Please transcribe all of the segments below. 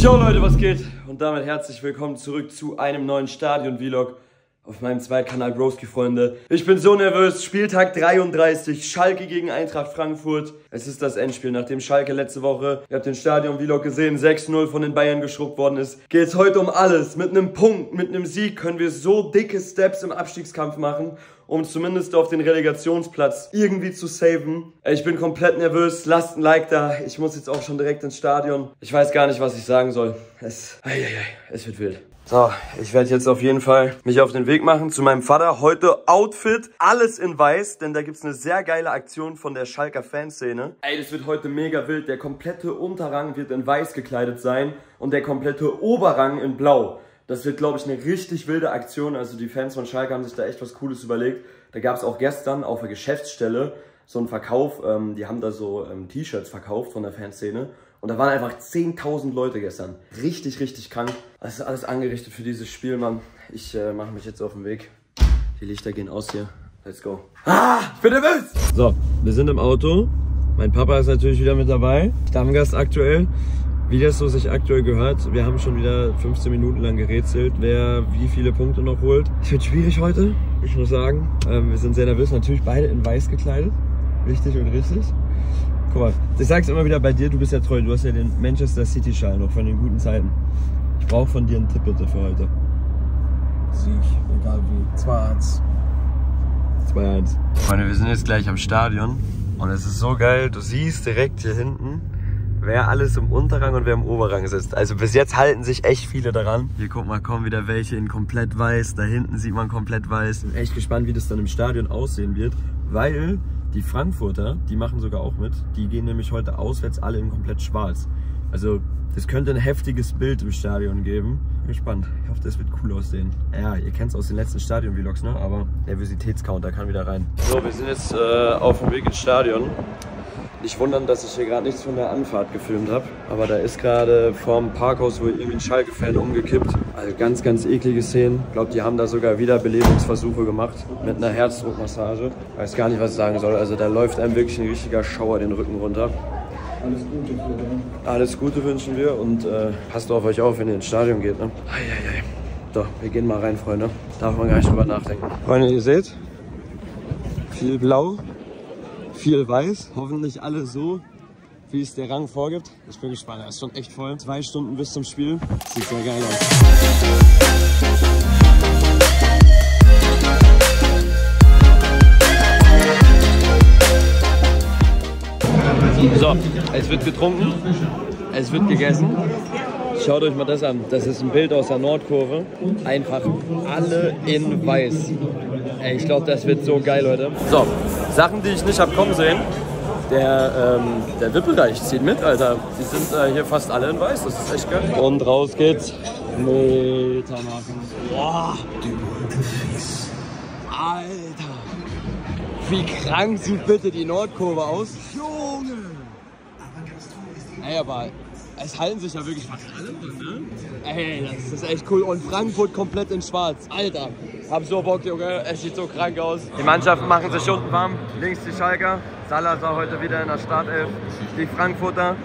Yo Leute, was geht? Und damit herzlich willkommen zurück zu einem neuen Stadion-Vlog auf meinem Zweitkanal Broski Freunde. Ich bin so nervös. Spieltag 33, Schalke gegen Eintracht Frankfurt. Es ist das Endspiel, nachdem Schalke letzte Woche, ihr habt den Stadion-Vlog gesehen, 6-0 von den Bayern geschrubbt worden ist. Geht es heute um alles. Mit einem Punkt, mit einem Sieg können wir so dicke Steps im Abstiegskampf machen um zumindest auf den Relegationsplatz irgendwie zu saven. Ich bin komplett nervös. Lasst ein Like da. Ich muss jetzt auch schon direkt ins Stadion. Ich weiß gar nicht, was ich sagen soll. Es, es wird wild. So, ich werde jetzt auf jeden Fall mich auf den Weg machen zu meinem Vater. Heute Outfit, alles in weiß, denn da gibt's eine sehr geile Aktion von der Schalker Fanszene. Ey, das wird heute mega wild. Der komplette Unterrang wird in weiß gekleidet sein und der komplette Oberrang in blau. Das wird, glaube ich, eine richtig wilde Aktion. Also die Fans von Schalke haben sich da echt was Cooles überlegt. Da gab es auch gestern auf der Geschäftsstelle so einen Verkauf. Ähm, die haben da so ähm, T-Shirts verkauft von der Fanszene. Und da waren einfach 10.000 Leute gestern. Richtig, richtig krank. Das ist alles angerichtet für dieses Spiel, Mann. Ich äh, mache mich jetzt auf den Weg. Die Lichter gehen aus hier. Let's go. Ah, ich bin nervös! So, wir sind im Auto. Mein Papa ist natürlich wieder mit dabei. Stammgast aktuell. Wie das so sich aktuell gehört, wir haben schon wieder 15 Minuten lang gerätselt, wer wie viele Punkte noch holt. Es wird schwierig heute, ich muss sagen. Ähm, wir sind sehr nervös, natürlich beide in weiß gekleidet. Wichtig und richtig. Guck mal, ich sag's immer wieder bei dir, du bist ja treu, du hast ja den Manchester City Schal noch von den guten Zeiten. Ich brauche von dir einen Tipp bitte für heute. Sieg, egal wie. 2-1. 2-1. Freunde, wir sind jetzt gleich am Stadion und es ist so geil, du siehst direkt hier hinten, wer alles im Unterrang und wer im Oberrang sitzt. Also bis jetzt halten sich echt viele daran. Hier guck mal, kommen wieder welche in komplett weiß, da hinten sieht man komplett weiß. Bin echt gespannt, wie das dann im Stadion aussehen wird, weil die Frankfurter, die machen sogar auch mit. Die gehen nämlich heute auswärts alle in komplett schwarz. Also es könnte ein heftiges Bild im Stadion geben. Bin gespannt. Ich hoffe, das wird cool aussehen. Ja, ihr kennt es aus den letzten Stadion-Vlogs, ne? Aber Nervositätscounter kann wieder rein. So, wir sind jetzt äh, auf dem Weg ins Stadion. Nicht wundern, dass ich hier gerade nichts von der Anfahrt gefilmt habe. Aber da ist gerade vorm Parkhaus wohl irgendwie ein Schalke-Fan umgekippt. Also ganz, ganz eklige Szenen. Ich glaube, die haben da sogar Wiederbelebungsversuche gemacht mit einer Herzdruckmassage. Weiß gar nicht, was ich sagen soll. Also da läuft einem wirklich ein richtiger Schauer den Rücken runter. Alles Gute für dich. Alles Gute wünschen wir und äh, passt auf euch auf, wenn ihr ins Stadion geht. Ne? Eieiei. So, wir gehen mal rein, Freunde. Darf man gar nicht drüber nachdenken. Freunde, ihr seht, viel blau, viel weiß. Hoffentlich alle so, wie es der Rang vorgibt. Ich bin gespannt, er ist schon echt voll. Zwei Stunden bis zum Spiel. Sieht sehr geil aus. So, es wird getrunken, es wird gegessen. Schaut euch mal das an. Das ist ein Bild aus der Nordkurve. Einfach alle in weiß. Ey, ich glaube, das wird so geil, Leute. So, Sachen, die ich nicht hab kommen sehen. Der, ähm, der VIP-Bereich zieht mit, Alter. Die sind äh, hier fast alle in weiß. Das ist echt geil. Und raus geht's. Meter machen. Boah. Alter. Wie krank sieht bitte die Nordkurve aus? Junge! Ey, aber es halten sich ja wirklich fast alle ne? Ey, das ist echt cool. Und Frankfurt komplett in schwarz. Alter, hab so Bock, Junge. Es sieht so krank aus. Die Mannschaften machen sich unten warm. Links die Schalker. Salazar heute wieder in der Startelf. Die Frankfurter.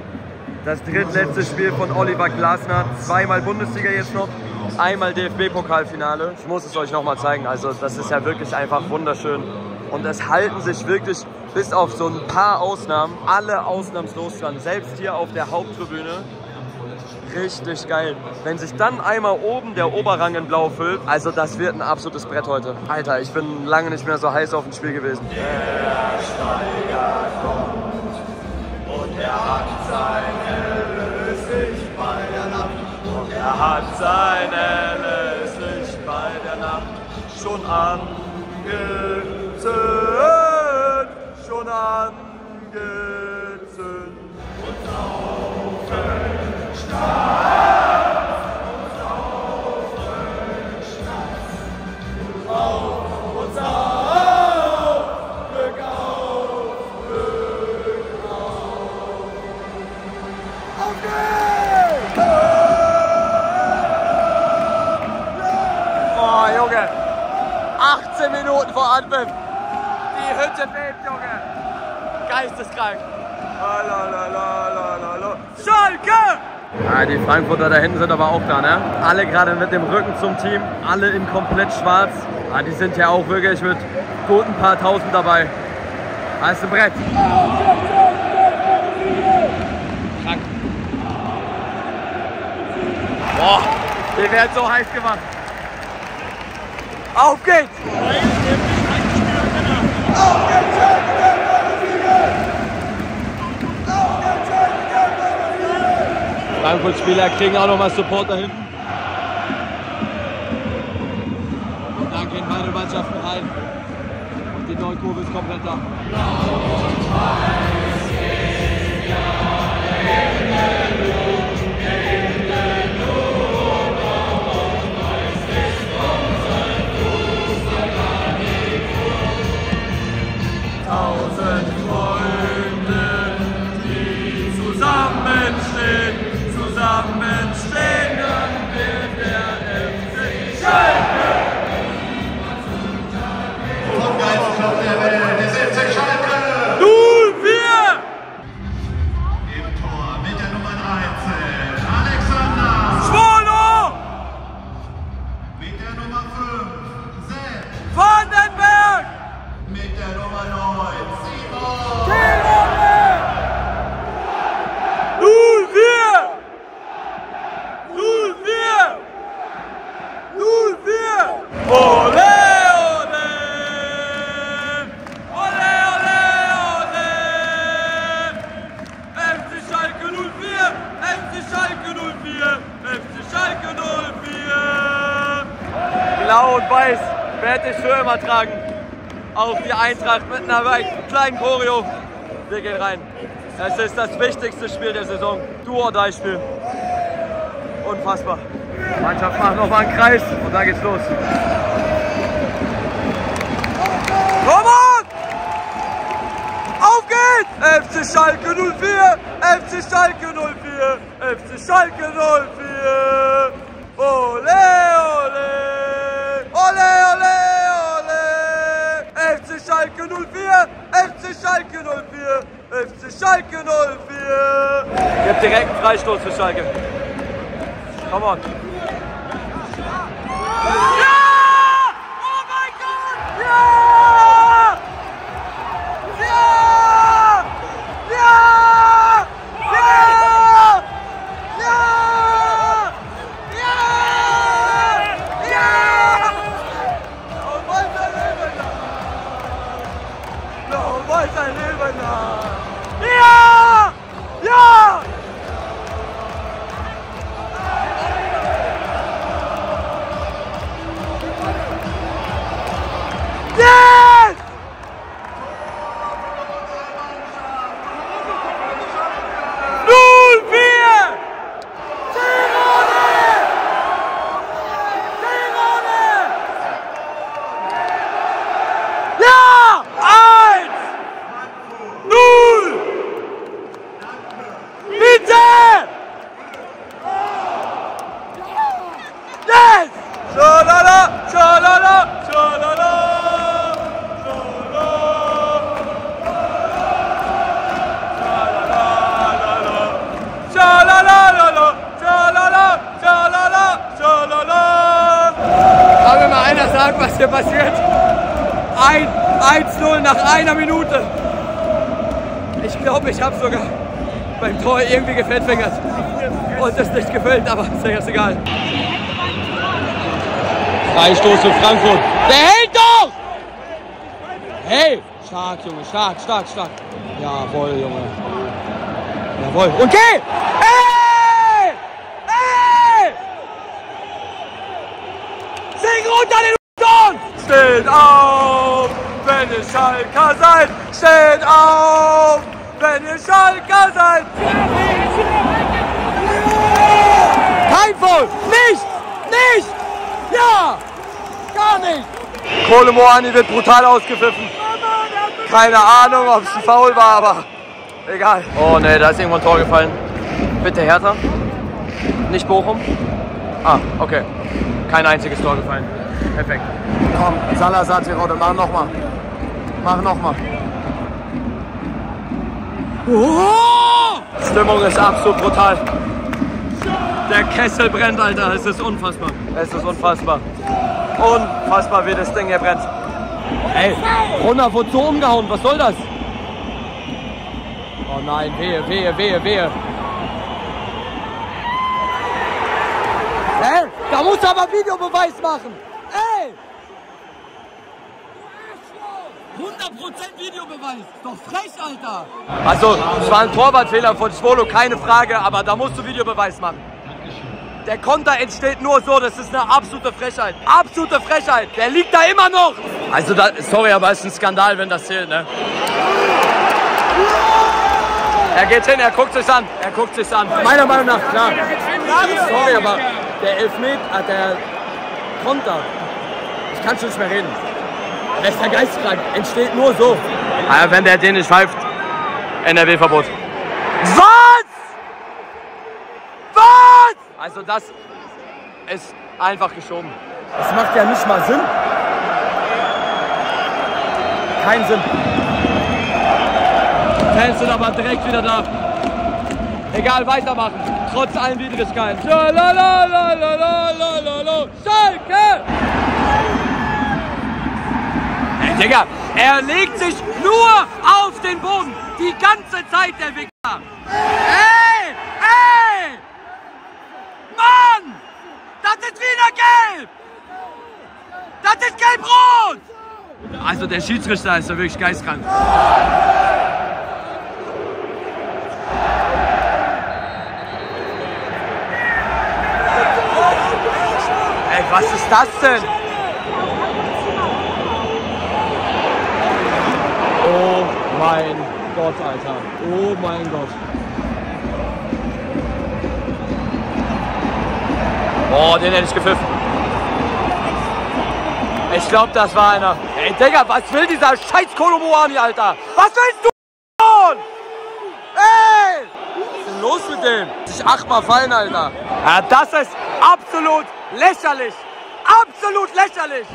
Das drittletzte Spiel von Oliver Glasner. Zweimal Bundesliga jetzt noch. Einmal DFB-Pokalfinale. Ich muss es euch nochmal zeigen. Also das ist ja wirklich einfach wunderschön. Und es halten sich wirklich bis auf so ein paar Ausnahmen alle ausnahmslos dran. Selbst hier auf der Haupttribüne. Richtig geil. Wenn sich dann einmal oben der Oberrang in Blau füllt, also das wird ein absolutes Brett heute. Alter, ich bin lange nicht mehr so heiß auf ein Spiel gewesen. Er hat sein helles Licht bei der Nacht schon angezündet, schon angezündet. Oh, Junge. 18 Minuten vor Anpfiff. Die Hütte bebt, Junge. Geisteskrank. Schalke! Ah, die Frankfurter da hinten sind aber auch da, ne? Alle gerade mit dem Rücken zum Team, alle in komplett schwarz. Ah, die sind ja auch wirklich mit guten paar Tausend dabei. Da ist ein Brett. Krank. Boah, die werden so heiß gemacht. Auf geht's! Auf geht's! Frankfurt-Spieler kriegen auch nochmal Support da hinten. Und dann gehen beide Mannschaften rein. Und die Nordkurve ist komplett da. Werde ich für immer tragen. Auf die Eintracht mit einer kleinen Choreo. Wir gehen rein. Es ist das wichtigste Spiel der Saison. Du oder Spiel. Unfassbar. Die Mannschaft macht nochmal einen Kreis und dann geht's los. Komm on! Auf geht's! FC Schalke 04! FC Schalke 04! FC Schalke 04! Ole, ole! Ole, ole, ole! FC Schalke 04! FC Schalke 04! FC Schalke 04! Gibt direkt einen Freistoß für Schalke. Come on. Hier passiert? Ein 1-0 nach einer Minute. Ich glaube, ich habe sogar beim Tor irgendwie gefettfingert. Und es nicht gefüllt, aber ist ja jetzt egal. Freistoß für Frankfurt. Der hält doch! Hey! Stark, Junge, stark, stark, stark. Jawohl, Junge. Jawohl. Und geh! Ey! Ey! Sing runter den Ton! Steht auf, wenn ihr Schalker seid! Steht auf, wenn ihr Schalker seid! Kein Foul! Nicht! Nicht! Ja! Gar nicht! Kole Moani wird brutal ausgepfiffen. Keine Ahnung, ob es ein Foul war, aber egal. Oh ne, da ist irgendwo ein Tor gefallen. Bitte Hertha. Nicht Bochum. Ah, okay. Kein einziges Tor gefallen. Perfekt. Komm, Salazar, Tirode, mach nochmal. Mach nochmal. Oh! Stimmung ist absolut brutal. Der Kessel brennt, Alter. Es ist unfassbar. Es ist unfassbar. Unfassbar, wie das Ding hier brennt. Ey, Runter wurde so umgehauen. Was soll das? Oh nein, wehe, wehe, wehe, wehe. Ey, da muss aber Videobeweis machen. Ey! 100% Videobeweis. Doch frech, Alter. Also, es war ein Torwartfehler von Svolo, keine Frage, aber da musst du Videobeweis machen. Der Konter entsteht nur so, das ist eine absolute Frechheit. Absolute Frechheit. Der liegt da immer noch. Also, da, sorry, aber es ist ein Skandal, wenn das zählt, ne? Er geht hin, er guckt sich an. Er guckt sich an. Meiner Meinung nach, klar. Sorry, aber der Elfmeter, äh, der Konter, ich kann schon nicht mehr reden. Das ist ja geistkrank. Entsteht nur so. Ah aber wenn der den nicht pfeift, NRW-Verbot. Was? Was? Also das ist einfach geschoben. Das macht ja nicht mal Sinn. Kein Sinn. Fans sind aber direkt wieder da. Egal, weitermachen. Trotz allen Widrigkeiten. Schalke! Digga, er legt sich nur auf den Boden. Die ganze Zeit, der Wichser. Ey! Ey! Mann! Das ist wieder gelb! Das ist gelb-rot! Also der Schiedsrichter ist ja wirklich geistkrank. Ey, was ist das denn? Oh mein Gott, Alter. Oh mein Gott. Oh, den hätte ich gepfiffen. Ich glaube, das war einer. Ey, Digga, was will dieser scheiß Kolomoani, Alter? Was willst du? Ey! Was ist denn los mit dem? Sich achtmal fallen, Alter. Ja, das ist absolut lächerlich. Absolut lächerlich.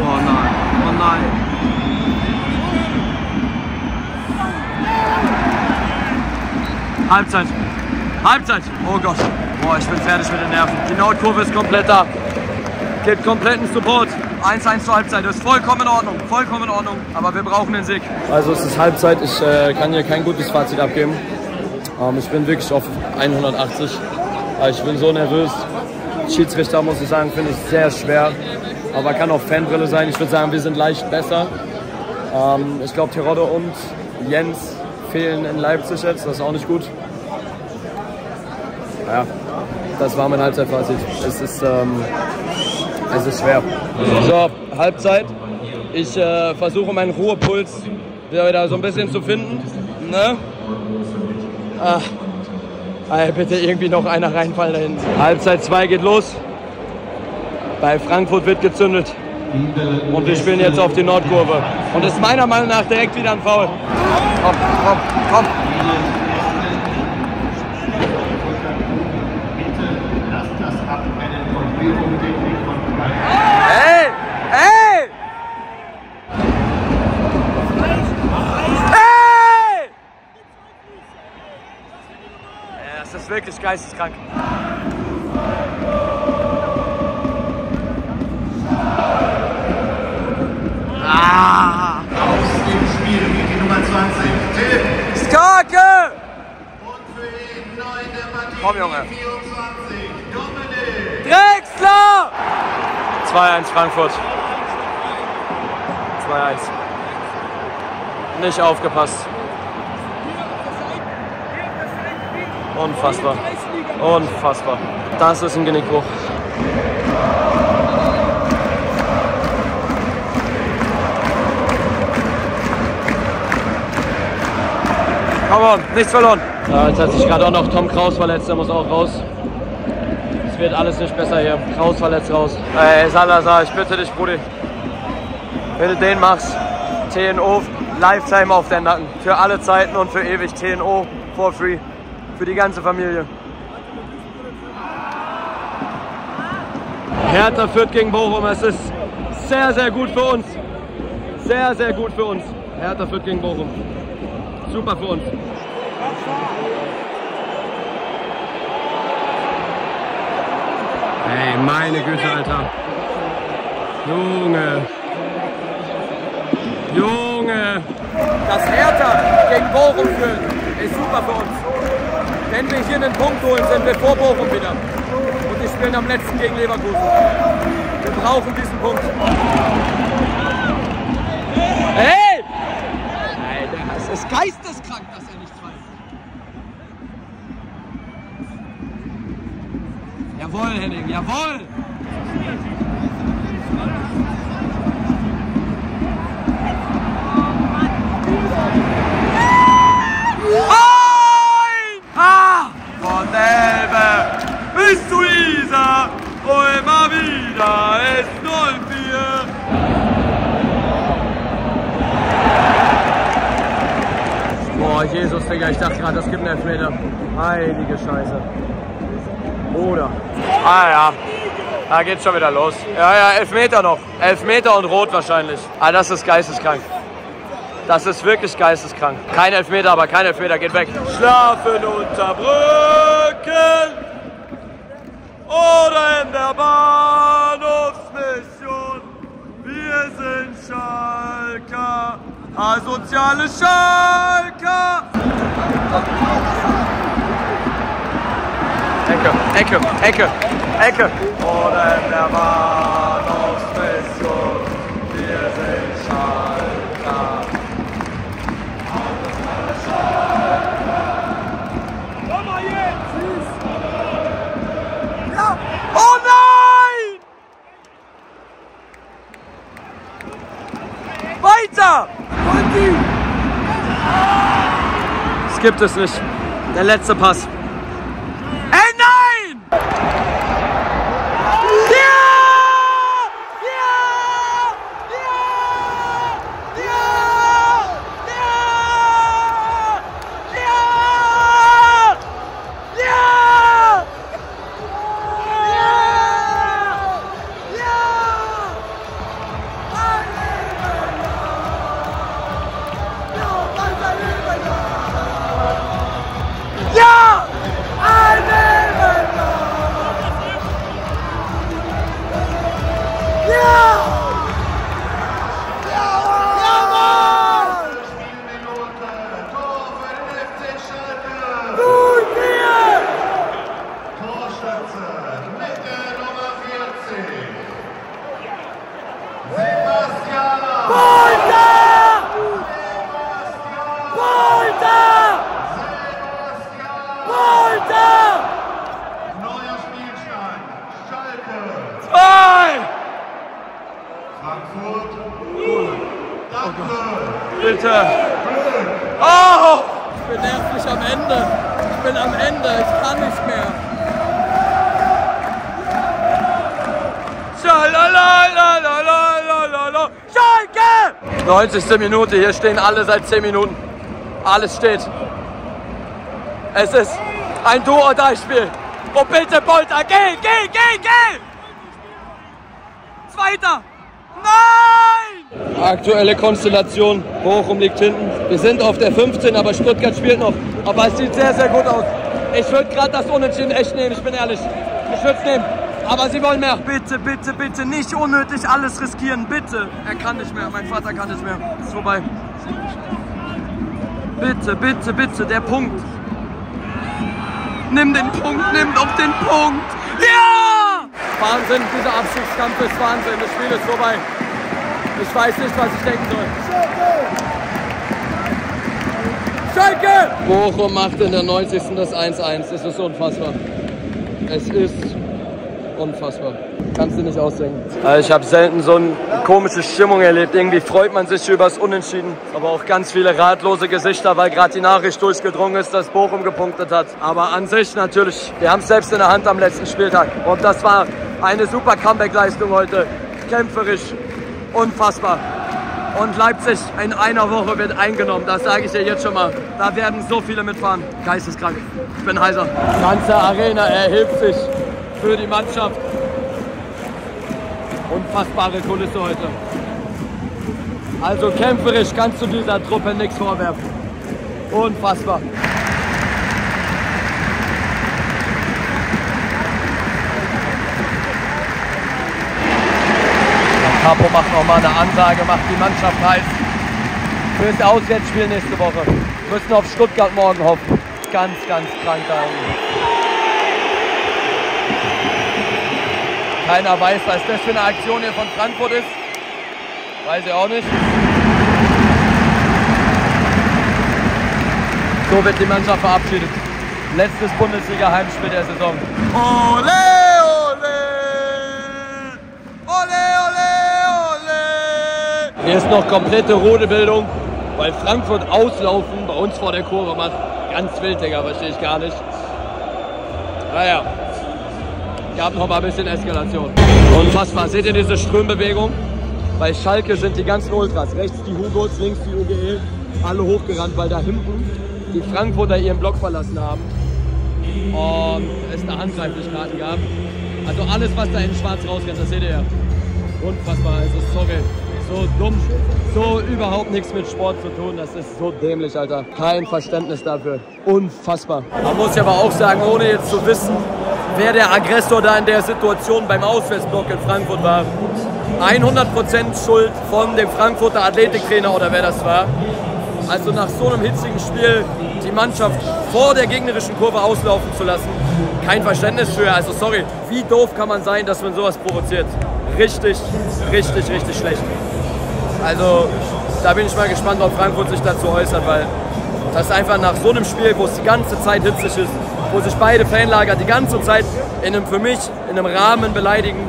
Oh nein, oh nein. Halbzeit. Halbzeit. Oh Gott. Boah, ich bin fertig mit den Nerven. Die Nordkurve ist komplett da. Gibt kompletten Support. 1-1 zur Halbzeit. Das ist vollkommen in Ordnung. Vollkommen in Ordnung. Aber wir brauchen den Sieg. Also es ist Halbzeit, ich äh, kann hier kein gutes Fazit abgeben. Ähm, ich bin wirklich auf 180. Aber ich bin so nervös. Schiedsrichter, muss ich sagen, finde ich sehr schwer. Aber kann auch Fanbrille sein. Ich würde sagen, wir sind leicht besser. Ähm, ich glaube, Terodde und Jens fehlen in Leipzig jetzt. Das ist auch nicht gut. Ja, das war mein Halbzeitfazit. Es ist, ähm, es ist schwer. So, Halbzeit. Ich äh, versuche meinen Ruhepuls wieder so ein bisschen zu finden. Ne? Ah. Ey, bitte irgendwie noch einer reinfallen da hinten. Halbzeit 2 geht los. Bei Frankfurt wird gezündet. Und wir spielen jetzt auf die Nordkurve. Und ist meiner Meinung nach direkt wieder ein Foul. Komm, komm, komm. Lasst das Abrennen von Pyrotechnik von drei. Ey! Ey! Ey! Ja, das ist wirklich geisteskrank. Frankfurt. 2-1. Nicht aufgepasst. Unfassbar. Unfassbar. Das ist ein Genickbruch. Come on, nichts verloren. Ja, jetzt hat sich gerade auch noch Tom Kraus verletzt, der muss auch raus. Es wird alles nicht besser hier. Kraus verletzt raus. Ey, Salazar, ich bitte dich, Brudi. Wenn du den machst, TNO, Lifetime auf den Nacken. Für alle Zeiten und für ewig TNO for free. Für die ganze Familie. Hertha führt gegen Bochum. Es ist sehr, sehr gut für uns. Sehr, sehr gut für uns. Hertha führt gegen Bochum. Super für uns. Meine Güte, Alter. Junge. Junge. Das Hertha gegen Bochum führt, ist super für uns. Wenn wir hier einen Punkt holen, sind wir vor Bochum wieder. Und die spielen am letzten gegen Leverkusen. Wir brauchen diesen Punkt. Hey! Alter, es ist geisteskrank, dass er nicht pfeift. Jawohl, Henning, jawohl! Von Elbe bis zu Isar und immer wieder ist 04. Boah, Jesus, Digga, ich dachte gerade, das gibt einen Elfmeter. Heilige Scheiße. Oder? Ah ja, da geht's schon wieder los. Ja, ja, Elfmeter noch. Elfmeter und Rot wahrscheinlich. Ah, das ist geisteskrank. Das ist wirklich geisteskrank. Kein Elfmeter, aber kein Elfmeter, geht weg. Schlafen unter Brücken oder in der Bahnhofsmission. Wir sind Schalker, asoziale Schalker. Ecke, Ecke, Ecke, Ecke. Oder der Bahnhofsmission. Wir sind Schalker. Ja. Oh nein! Weiter! Das gibt es nicht. Der letzte Pass. Oh! Ich bin nervlich am Ende. Ich bin am Ende. Ich kann nicht mehr. Schalke! 90. Minute. Hier stehen alle seit 10 Minuten. Alles steht. Es ist ein Du-oder-Spiel. Oh bitte, Polter. geh, geh, geh, geh! Zweiter! Aktuelle Konstellation. Bochum liegt hinten. Wir sind auf der 15, aber Stuttgart spielt noch. Aber es sieht sehr, sehr gut aus. Ich würde gerade das Unentschieden echt nehmen, ich bin ehrlich. Ich würde es nehmen. Aber sie wollen mehr. Bitte, bitte, bitte, nicht unnötig alles riskieren, bitte. Er kann nicht mehr, mein Vater kann nicht mehr. Ist vorbei. Bitte, bitte, bitte, der Punkt. Nimm den Punkt, nimm doch den Punkt. Ja! Wahnsinn, dieser Abstiegskampf ist Wahnsinn. Das Spiel ist vorbei. Ich weiß nicht, was ich denken soll. Schalke! Bochum macht in der 90. das 1-1. Es ist unfassbar. Es ist unfassbar. Kannst du nicht ausdenken. Also ich habe selten so eine komische Stimmung erlebt. Irgendwie freut man sich übers Unentschieden. Aber auch ganz viele ratlose Gesichter, weil gerade die Nachricht durchgedrungen ist, dass Bochum gepunktet hat. Aber an sich natürlich, wir haben es selbst in der Hand am letzten Spieltag. Und das war eine super Comeback-Leistung heute. Kämpferisch, unfassbar. Und Leipzig in einer Woche wird eingenommen, das sage ich dir jetzt schon mal. Da werden so viele mitfahren. Geisteskrank. Ich bin heiser. Die ganze Arena erhebt sich für die Mannschaft. Unfassbare Kulisse heute. Also kämpferisch kannst du dieser Truppe nichts vorwerfen. Unfassbar. Capo macht nochmal eine Ansage, macht die Mannschaft heiß. Fürs Auswärtsspiel nächste Woche. Wir müssen auf Stuttgart morgen hoffen. Ganz, ganz krank da. Keiner weiß, was das für eine Aktion hier von Frankfurt ist. Weiß ich auch nicht. So wird die Mannschaft verabschiedet. Letztes Bundesliga-Heimspiel der Saison. Ole! Ole, ole, ole! Hier ist noch komplette Rodebildung, weil Frankfurt auslaufen bei uns vor der Kurve macht. Ganz wild, Digga, verstehe ich gar nicht. Naja, gab noch mal ein bisschen Eskalation. Unfassbar. Seht ihr diese Strömbewegung? Bei Schalke sind die ganzen Ultras. Rechts die Hugos, links die UGE. Alle hochgerannt, weil da hinten die Frankfurter ihren Block verlassen haben. Und es da Handgreiflichkeiten gab. Also alles, was da in schwarz rausgeht, das seht ihr ja. Unfassbar. Also sorry. So dumm. So überhaupt nichts mit Sport zu tun. Das ist so dämlich, Alter. Kein Verständnis dafür. Unfassbar. Man muss ja aber auch sagen, ohne jetzt zu wissen, wer der Aggressor da in der Situation beim Auswärtsblock in Frankfurt war. 100% Schuld von dem Frankfurter Athletiktrainer oder wer das war. Also nach so einem hitzigen Spiel die Mannschaft vor der gegnerischen Kurve auslaufen zu lassen, kein Verständnis für. Also sorry, wie doof kann man sein, dass man sowas provoziert? Richtig, richtig, richtig schlecht. Also da bin ich mal gespannt, ob Frankfurt sich dazu äußert, weil das einfach nach so einem Spiel, wo es die ganze Zeit hitzig ist, wo sich beide Fanlager die ganze Zeit in einem für mich in einem Rahmen beleidigen,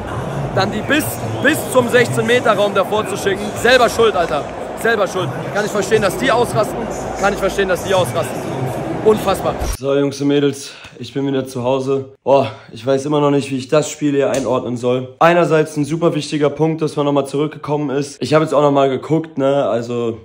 dann die bis, bis zum 16-Meter-Raum davor zu schicken, selber schuld, Alter. Selber schuld. Kann ich verstehen, dass die ausrasten, kann ich verstehen, dass die ausrasten. Unfassbar. So, Jungs und Mädels, ich bin wieder zu Hause. Boah, ich weiß immer noch nicht, wie ich das Spiel hier einordnen soll. Einerseits ein super wichtiger Punkt, dass man nochmal zurückgekommen ist. Ich habe jetzt auch nochmal geguckt, ne, also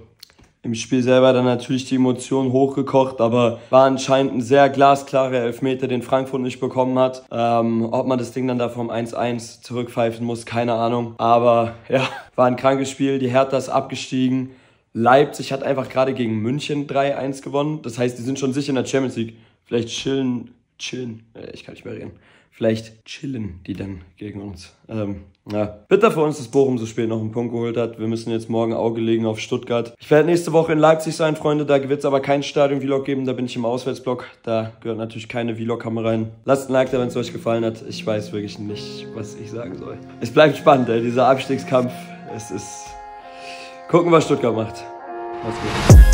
im Spiel selber dann natürlich die Emotionen hochgekocht, aber war anscheinend ein sehr glasklarer Elfmeter, den Frankfurt nicht bekommen hat. Ähm, ob man das Ding dann da vom 1-1 zurückpfeifen muss, keine Ahnung. Aber ja, war ein krankes Spiel. Die Hertha ist abgestiegen. Leipzig hat einfach gerade gegen München 3-1 gewonnen. Das heißt, die sind schon sicher in der Champions League. Vielleicht chillen, chillen, äh, ich kann nicht mehr reden. Vielleicht chillen die dann gegen uns. Ähm, ja. Bitter für uns, dass Bochum so spät noch einen Punkt geholt hat. Wir müssen jetzt morgen Auge legen auf Stuttgart. Ich werde nächste Woche in Leipzig sein, Freunde. Da wird es aber kein Stadion-Vlog geben. Da bin ich im Auswärtsblock. Da gehört natürlich keine Vlog-Kamera rein. Lasst ein Like da, wenn es euch gefallen hat. Ich weiß wirklich nicht, was ich sagen soll. Es bleibt spannend, ey. Dieser Abstiegskampf. Es ist... Gucken, was Stuttgart macht. Macht's gut.